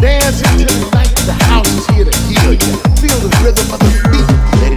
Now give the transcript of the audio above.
Dance into the night, the house is here to heal you. Feel the rhythm of the beat.